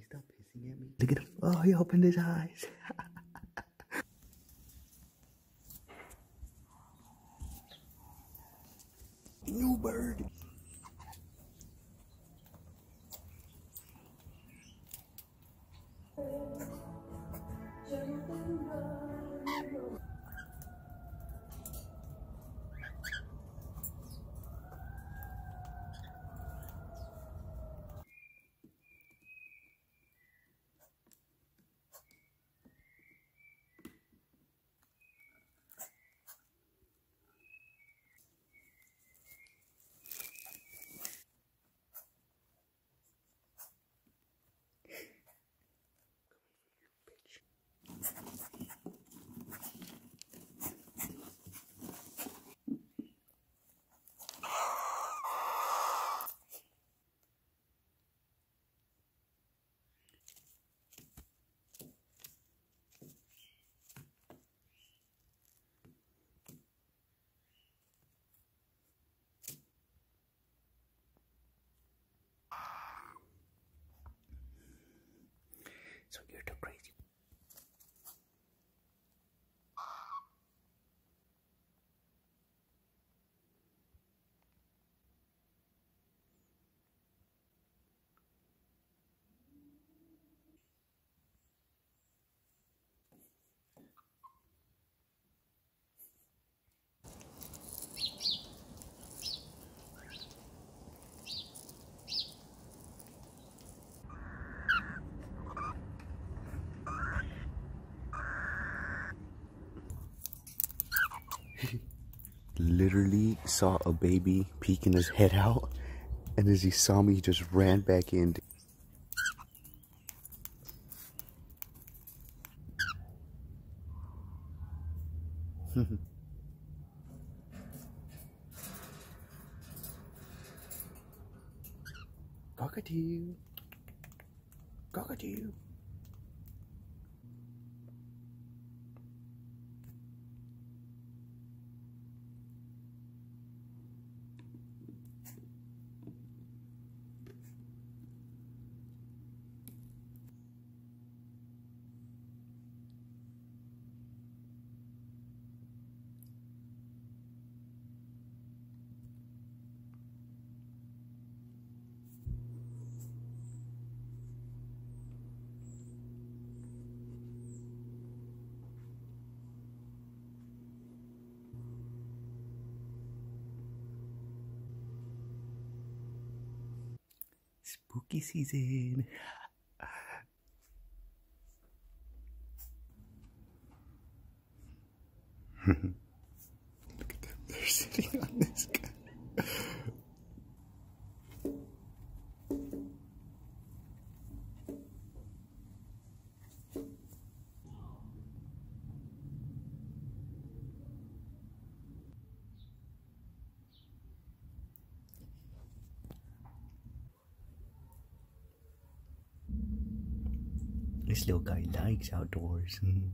Please stop pissing at me. Look at him. Oh, he opened his eyes. New bird. So you're too crazy. Literally saw a baby peeking his head out, and as he saw me, he just ran back in. Cockatoo. Cockatoo. Spooky season. Look at them. They're sitting on this This little guy likes outdoors. Mm-hmm.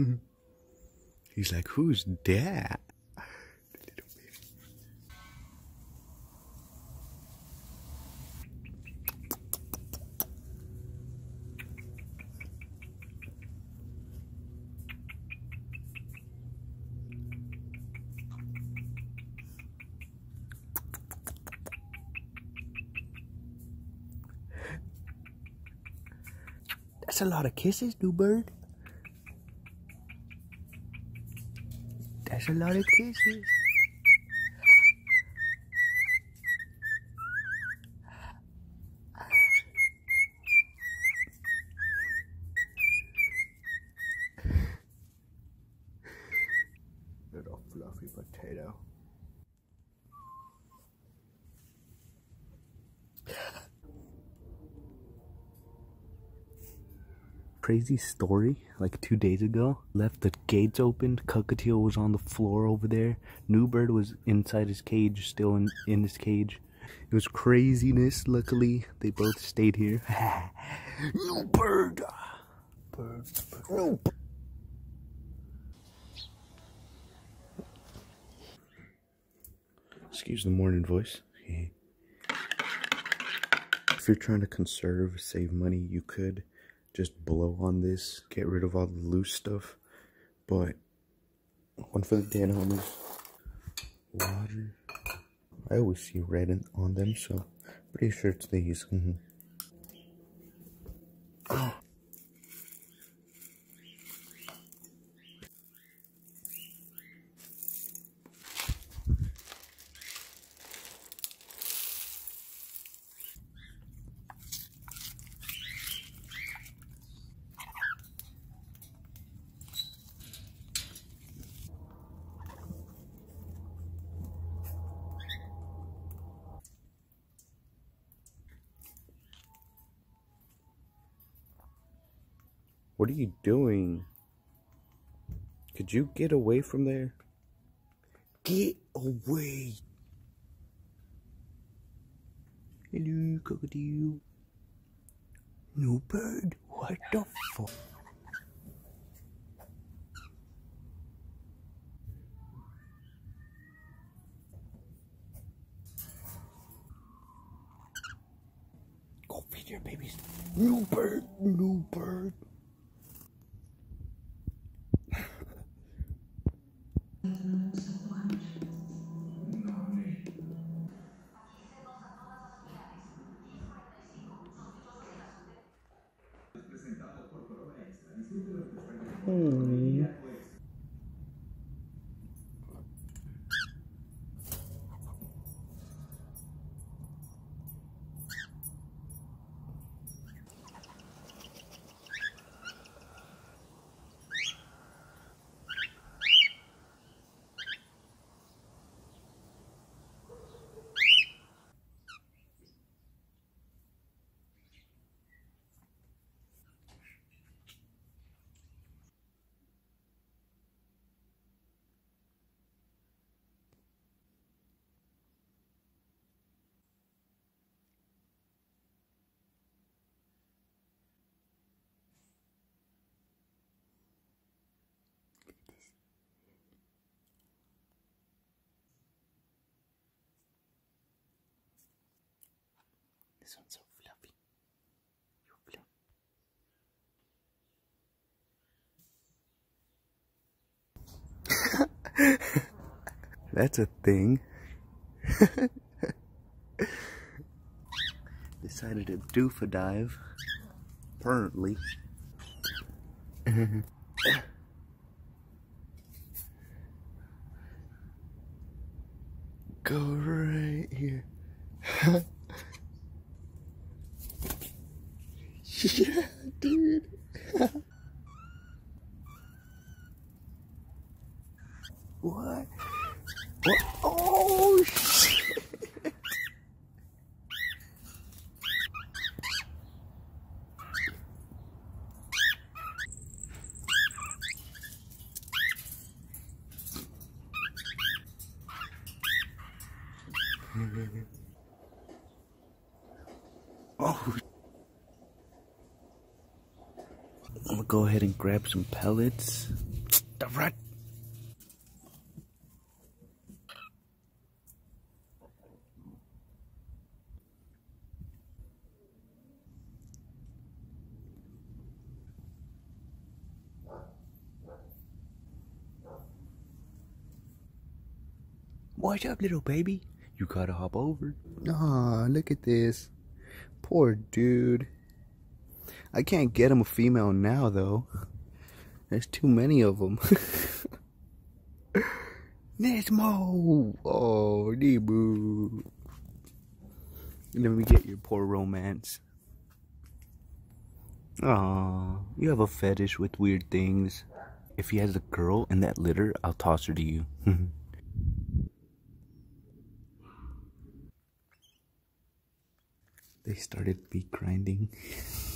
He's like, who's that? That's a lot of kisses, new bird. A lot of kisses. Little fluffy potato. Crazy story like two days ago. Left the gates open. Cockatiel was on the floor over there. Newbird was inside his cage still in, in his cage. It was craziness luckily. They both stayed here. Newbird bird, bird. excuse the morning voice. If you're trying to conserve save money you could just blow on this, get rid of all the loose stuff. But one for the Dan homies. Water. I always see red on them, so pretty sure it's these. Mm What are you doing? Could you get away from there? Get away! Hello, cockatiel. No bird? What the fuck? Go feed your babies. New bird, new bird. Hmm. So fluffy. You fluff. That's a thing. Decided to doof a dive. Apparently. Go right here. Yeah, dude. what? What? Oh, shit. oh. Go ahead and grab some pellets. the rat. What's up, little baby? You gotta hop over. Aw, look at this. Poor dude. I can't get him a female now, though. There's too many of them. Nismo! Oh, Nebu. Let me get your poor romance. Aw, you have a fetish with weird things. If he has a girl in that litter, I'll toss her to you. they started beak grinding.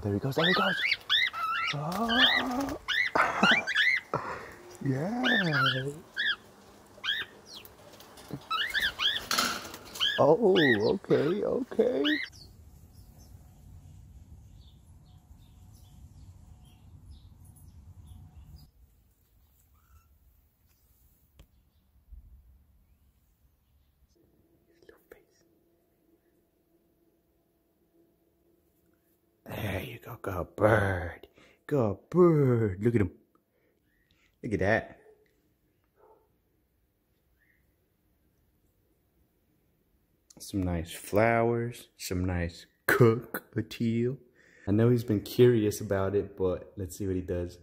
Oh, there he goes, there he goes. Oh. yeah. Oh, okay, okay. There you go, good bird. Good bird. Look at him. Look at that. Some nice flowers, some nice cockatiel. I know he's been curious about it, but let's see what he does.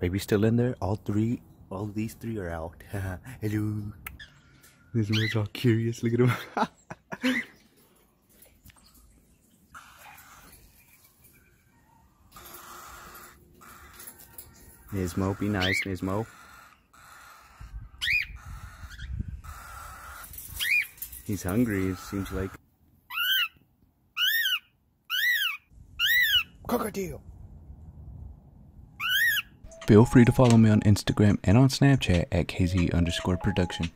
Baby's still in there. All three, all these three are out. Hello. This one's all curious. Look at him. Nismo, be nice, Nismo. He's hungry, it seems like. Cockatiel! Feel free to follow me on Instagram and on Snapchat at KZ underscore production.